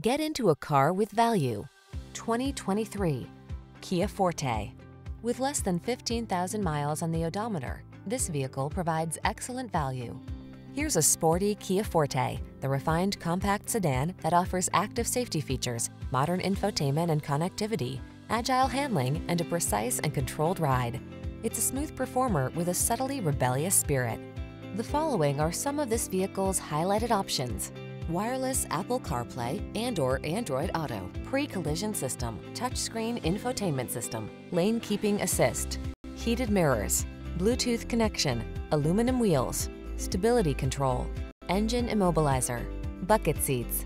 Get into a car with value. 2023 Kia Forte. With less than 15,000 miles on the odometer, this vehicle provides excellent value. Here's a sporty Kia Forte, the refined compact sedan that offers active safety features, modern infotainment and connectivity, agile handling, and a precise and controlled ride. It's a smooth performer with a subtly rebellious spirit. The following are some of this vehicle's highlighted options. Wireless Apple CarPlay and or Android Auto, pre-collision system, touchscreen infotainment system, lane keeping assist, heated mirrors, Bluetooth connection, aluminum wheels, stability control, engine immobilizer, bucket seats.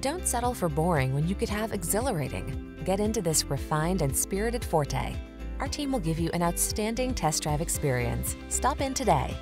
Don't settle for boring when you could have exhilarating. Get into this refined and spirited Forte. Our team will give you an outstanding test drive experience. Stop in today.